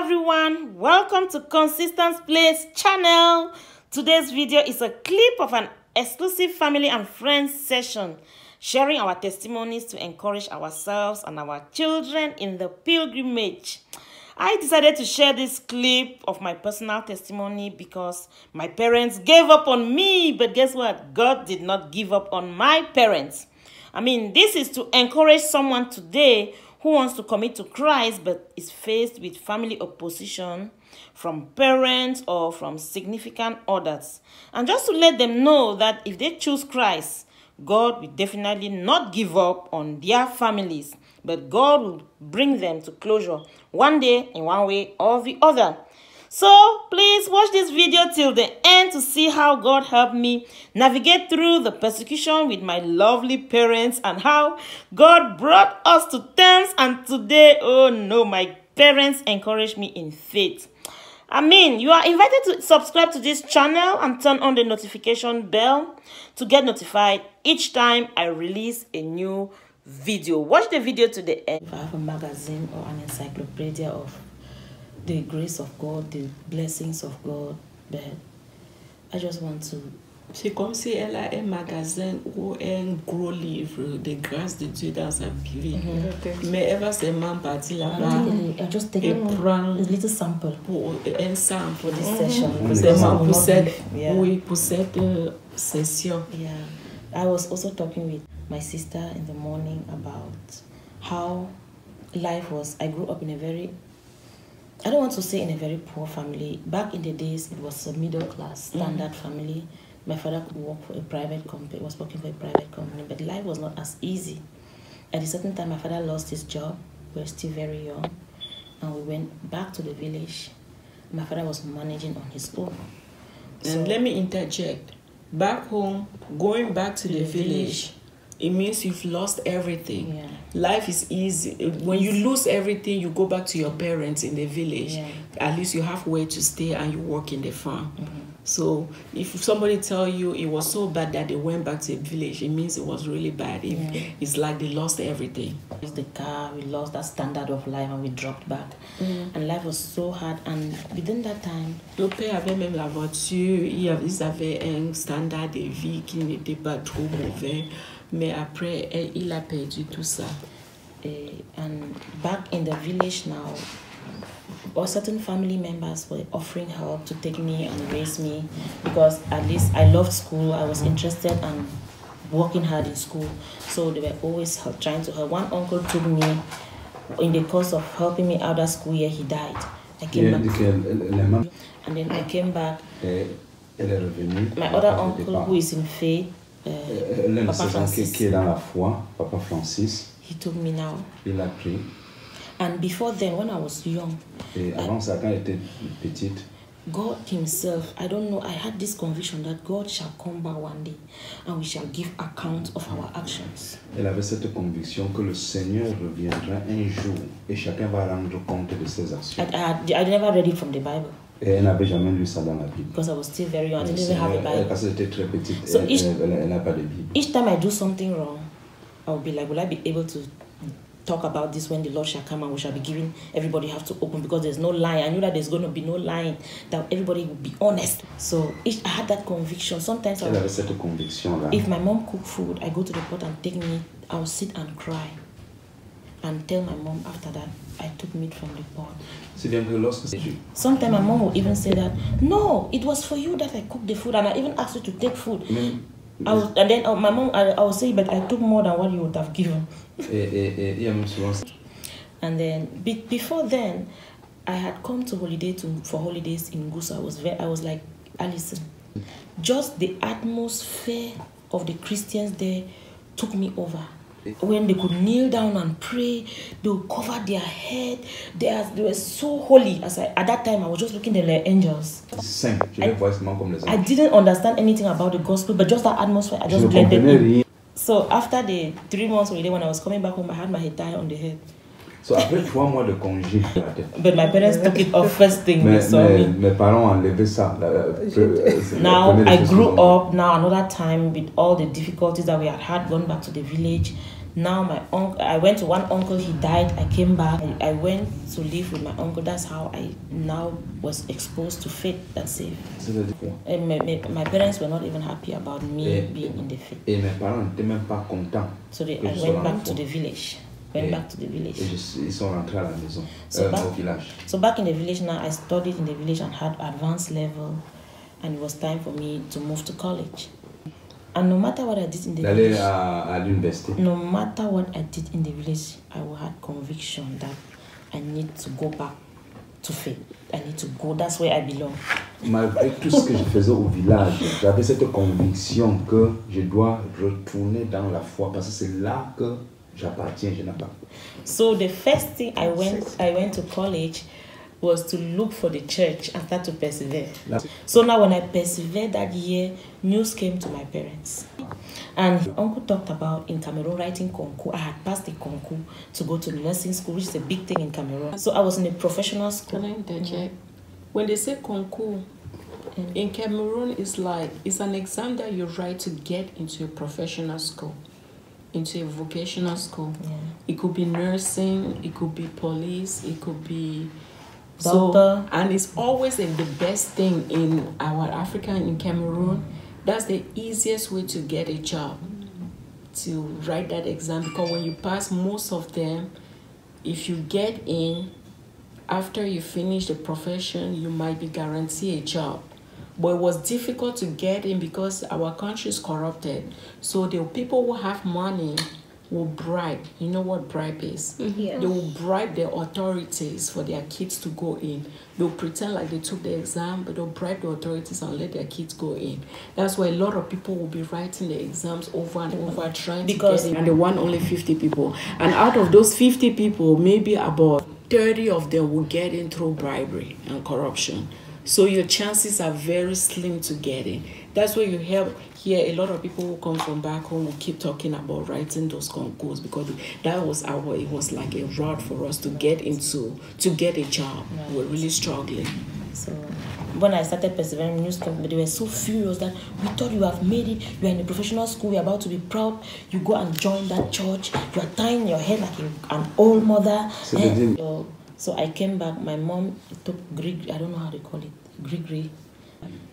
everyone welcome to Consistance Place channel. Today's video is a clip of an exclusive family and friends session sharing our testimonies to encourage ourselves and our children in the pilgrimage. I decided to share this clip of my personal testimony because my parents gave up on me but guess what? God did not give up on my parents. I mean this is to encourage someone today who wants to commit to Christ but is faced with family opposition from parents or from significant others. And just to let them know that if they choose Christ, God will definitely not give up on their families, but God will bring them to closure one day in one way or the other. So please watch this video till the end to see how God helped me navigate through the persecution with my lovely parents and how God brought us to terms and today, oh no, my parents encouraged me in faith. I mean, you are invited to subscribe to this channel and turn on the notification bell to get notified each time I release a new video. Watch the video to the end. If I have a magazine or an encyclopedia of the grace of God, the blessings of God, I just want to. C'est comme si elle a un magasin ou un gros livre de grâce de Dieu dans sa vie. Mm -hmm. Mais elle va seulement partir là-bas et prendre a little sample pour un sample for this session. Seulement pour cette, yeah. oui, pour cette uh, session. Yeah. I was also talking with my sister in the morning about how life was. I grew up in a very I don't want to say in a very poor family. Back in the days, it was a middle class, mm. standard mm family. My father could work for a private company, was working for a private company, but life was not as easy. At a certain time, my father lost his job. We were still very young, and we went back to the village. My father was managing on his own. So, and let me interject. Back home, going back to, to the, the, village, village it means you've lost everything. Yeah. Life is easy. When you lose everything, you go back to your parents in the village. Yeah. At least you have where to stay and you work in the farm. Mm-hmm. So if somebody tell you it was so bad that they went back to the village, it means it was really bad. It, yeah. It's like they lost everything. It's the car, we lost that standard of life and we dropped back. Mm. And life was so hard. And within that time... Nos pères avaient même la voiture, ils avaient un standard de vie qui n'était pas trop mauvais. Mais après, il a perdu tout ça. and back in the village now, or certain family members were offering help to take me and raise me because at least I loved school. I was interested and working hard in school. So they were always trying to help. One uncle took me in the course of helping me out that school year, he died. I came back. And then I came back. My other uncle who is in faith L'un de ses oncles qui est dans la foi, Papa Francis. He took me now. Il a pris. And before then, when I was young. Et avant I, ça, quand elle était petite. God Himself, I don't know, I had this conviction that God shall come back one day and we shall give account of our actions. Elle avait cette conviction que le Seigneur reviendra un jour et chacun va rendre compte de ses actions. I, I, I never read it from the Bible. Eh, Et elle n'avait jamais lu ça dans la Bible. Because I was still very young. I didn't eh, even have a eh, Bible. Parce qu'elle était très petite. So each, elle. Each time I do something wrong, I'll be like, will I be able to talk about this when the Lord shall come and we shall be giving everybody have to open because there's no lie. I knew that there's going to be no lying, that everybody will be honest. So each, I had that conviction. Sometimes Elle avait cette conviction là. If my mom cook food, I go to the pot and take me, I'll sit and cry and tell my mom after that I took meat from the pot. So then we lost the Sometimes my mom will even say that, no, it was for you that I cooked the food and I even asked you to take food. Mm. I was, and then uh, my mom, I, I will say, but I took more than what you would have given. and then be, before then, I had come to holiday to for holidays in Gusa. I was very, I was like, Alison, just the atmosphere of the Christians there took me over when they could kneel down and pray, they would cover their head. They, are, they were so holy. As I, at that time, I was just looking at the angels. I, I didn't understand anything about the gospel, but just that atmosphere, I just blended in. So after the three months holiday, when I was coming back home, I had my head tied on the head. So après trois mois de congé. But my parents took it off first thing mais, they saw mais, me. Mes parents ont enlevé ça. now I grew up. Now another time with all the difficulties that we had had, gone back to the village. Now my uncle, I went to one uncle, he died. I came back. I, I went to live with my uncle. That's how I now was exposed to faith. That's it. C'est-à-dire quoi And my, my, my parents were not even happy about me Eh, being in the faith. Et mes parents n'étaient même pas contents. So they, que I je sois went back to the village. Went Et- back to the village. Ils sont rentrés à la maison, So euh, back- au village. So back in the village now, I studied in the village and had advanced level, and it was time for me to move to college. And no matter what I did in the village, à, à l'université. no matter what I did in the village, I had conviction that I need to go back to faith. I need to go. That's where I belong. Malgré tout ce que je faisais au village, j'avais cette conviction que je dois retourner dans la foi parce que c'est là que j'appartiens, je n'ai pas. So the first thing I went, I went to college, was to look for the church and start to persevere. That's- So now when I persevered that year, news came to my parents. And uncle talked about in Cameroon writing concours. I had passed the concours to go to nursing school, which is a big thing in Cameroon. So I was in a professional school. Can I interject? Mm-hmm. When they say concours, mm. in Cameroon, it's like it's an exam that you write to get into a professional school, into a vocational school. Yeah. It could be nursing, it could be police, it could be Doctor. So, and it's always the best thing in our Africa in Cameroon. That's the easiest way to get a job, to write that exam because when you pass most of them, if you get in, after you finish the profession, you might be guaranteed a job. But it was difficult to get in because our country is corrupted. So the people who have money will bribe. You know what bribe is? Mm-hmm. Yeah. They will bribe the authorities for their kids to go in. They'll pretend like they took the exam, but they'll bribe the authorities and let their kids go in. That's why a lot of people will be writing the exams over and over, trying Because- to get in. And they want only 50 people. And out of those 50 people, maybe about 30 of them will get in through bribery and corruption. So your chances are very slim to get in. That's why you hear here a lot of people who come from back home will keep talking about writing those concours because that was our it was like a route for us to get into to get a job. We're really struggling. So when I started persevering, news came, but they were so furious that we thought you have made it. You are in a professional school. You're about to be proud. You go and join that church. You are tying your head like a, an old mother. So Eh, they didn't- so, so I came back. My mom took Greek. I don't know how they call it. Gregory.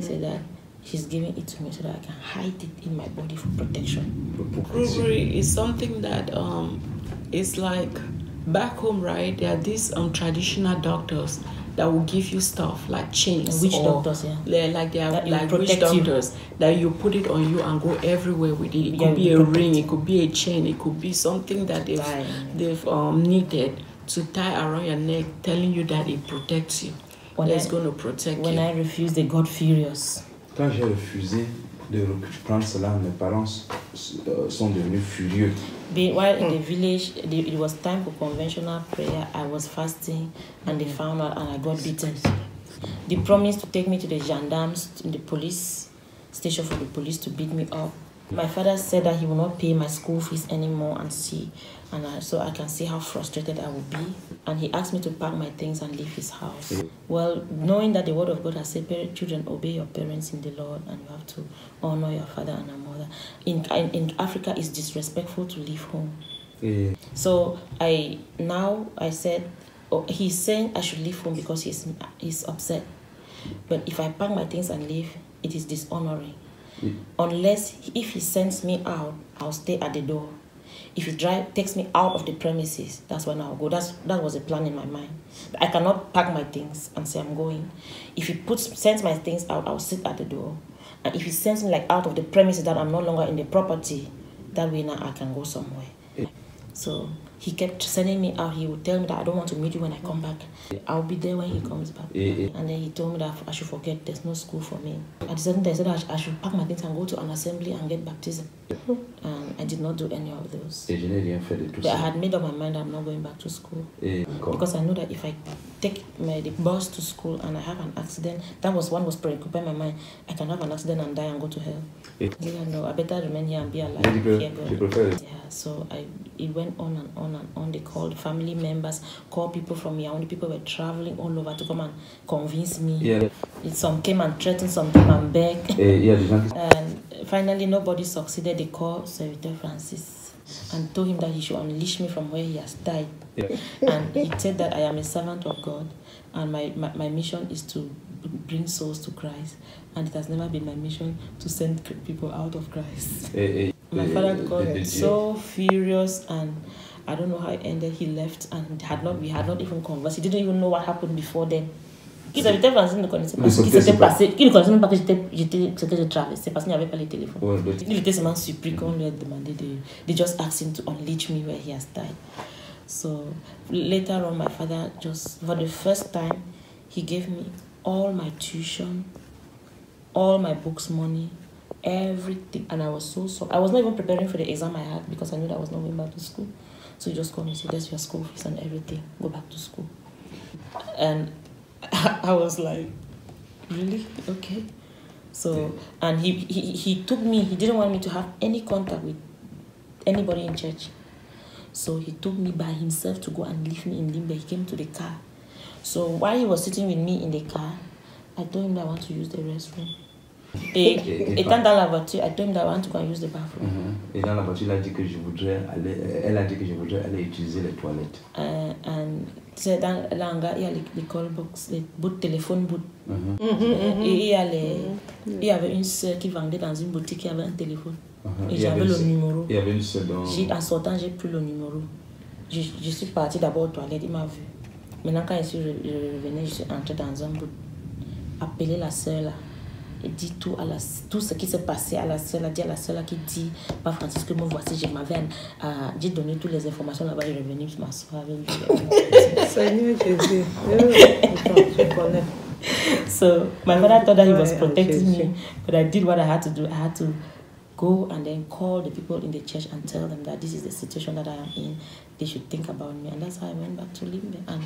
Said that she's giving it to me so that I can hide it in my body for protection. Brewery is something that um is like back home, right? There are these um traditional doctors that will give you stuff like chains. Witch or- doctors, yeah. Like they are That like witch protect you. doctors that you put it on you and go everywhere with it. It Yeah, could be a protect ring, it could be a chain, it could be something that they've Tie. they've um knitted to tie around your neck, telling you that it protects you. When That it's I- going to protect When you. I refused, they got furious. Quand j'ai refusé de reprendre cela, mes parents s- s- euh, sont devenus furieux. Be, while in the mm. village, the, it was time for conventional prayer. I was fasting, and they mm. found out, and I got beaten. They promised to take me to the gendarmes, in the police station for the police to beat me up. My father said that he will not pay my school fees anymore and see, and I, so I can see how frustrated I will be. And he asked me to pack my things and leave his house. Mm. Well, knowing that the word of God has said, children, obey your parents in the Lord, and you have to honor your father and your mother. In, in, in Africa, it's disrespectful to leave home. Et So I now I said, oh, he's saying I should leave home because he's he's upset. But if I pack my things and leave, it is dishonoring. Unless if he sends me out, I'll stay at the door. If he drive takes me out of the premises, that's when I'll go. That's that was a plan in my mind. I cannot pack my things and say I'm going. If he puts sends my things out, I'll sit at the door. And if he sends me like out of the premises that I'm no longer in the property, that way now I can go somewhere. So he kept sending me out. He would tell me that I don't want to meet you when I come back. I'll be there when he comes back. Eh, eh. And then he told me that I should forget there's no school for me. At the certain day, I said I I should pack my things and go to an assembly and get baptism. And I did not do any of those. et je n'ai rien fait de tout But I had made up my mind I'm not going back to school. Because I know that if I take my, the bus to school and I have an accident, that was one was preoccupying my mind. I can have an accident and die and go to hell. Eh. Yeah, no, I better remain here and be alive. j'ai dit que Fear God. je préfère Yeah, so I it went on and on and on. They called family members, called people from here. Only people were traveling all over to come and convince me. Yeah. It- Some came and threatened, some came and begged. Et il y a des gens qui And finally, nobody succeeded. They called Serviteur Francis. And told him that he should unleash me from where he has died. Yeah. And he said that I am a servant of God and my, my, my mission is to bring souls to Christ. And it has never been my mission to send people out of Christ. Et, et- My father got so furious and I don't know how it ended. He left and had not we had not even conversed. He didn't even know what happened before then. Qui savait Francine ne connaissait pas ce qui s'était pas- passé. Qui ne connaissait même pas que j'étais, ce que je traversais parce qu'il n'y avait pas les téléphones. Ouais, le- Il était seulement surpris qu'on lui ait demandé de. They just asked him to unleash me where he has died. So later on, my father just, for the first time, he gave me all my tuition, all my books money, everything. And I was so sorry. I was not even preparing for the exam I had because I knew that I was not going back to school. So he just called me and said, That's your school fees and everything. Go back to school. And I was like, Really? Okay. So, and he, he, he took me, he didn't want me to have any contact with anybody in church. So he took me by himself to go and leave me in Limbe. He came to the car. So while he was sitting with me in the car, I told him that I want to use the restroom. Et, Et- et étant dans la voiture, I told him that I want to go and use the bathroom. Mhm. Et dans la voiture, il a dit que je voudrais aller, elle a dit que je voudrais aller utiliser les toilettes. Uh, and c'est dans l'anga, il y a les, les call box, les bouts téléphone bout. Mhm. Et il y, a les, il y avait une sœur qui vendait dans une boutique qui avait un téléphone. Mhm. Et Il y avait j'avais le numéro. Il y avait une seule dans. J'ai- En sortant, j'ai pris le numéro. Je, je suis partie d'abord aux toilettes, il m'a vu. Maintenant, quand je suis je revenais, je suis entrée dans un bout. Appelé la sœur là. Et dit tout, à la, tout ce qui s'est passé à la sœur là, dit à la sœur qui dit, pas Francis, que me voici, je m'avais euh, j'ai donné toutes les informations là-bas, je suis revenue m'asseoir avec lui. Seigneur Jésus. Je connais. so my father thought that he was protecting me, but I did what I had to do. I had to go and then call the people in the church and tell them that this is the situation that I am in. They should think about me, and that's how I went back to Limbe. And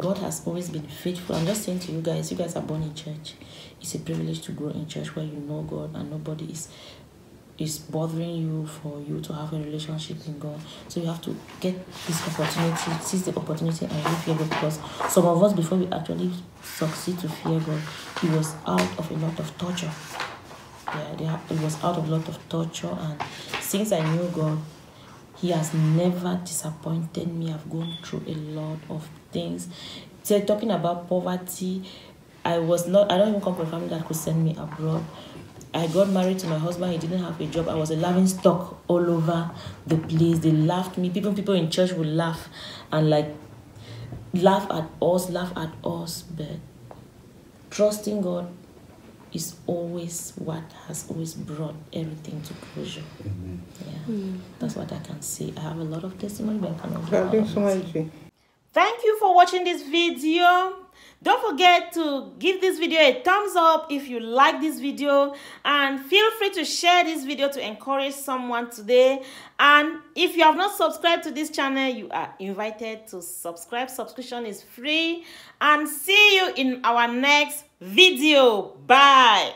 God has always been faithful. I'm just saying to you guys, you guys are born in church. It's a privilege to grow in church where you know God and nobody is is bothering you for you to have a relationship in God. So you have to get this opportunity, seize the opportunity and really fear God because some of us before we actually succeed to fear God, he was out of a lot of torture. Yeah, they it was out of a lot of torture and since I knew God, He has never disappointed me. I've gone through a lot of things. So talking about poverty, I was not I don't even come from a family that could send me abroad. I got married to my husband, he didn't have a job. I was a laughing stock all over the place. They laughed me. People people in church would laugh and like laugh at us, laugh at us, but trusting God is always what has always brought everything to closure. Amen. Yeah, that's what I can say. I have a lot of testimony, but I cannot Thank you for watching this video. Don't forget to give this video a thumbs up if you like this video and feel free to share this video to encourage someone today. And if you have not subscribed to this channel, you are invited to subscribe. Subscription is free and see you in our next video. Bye.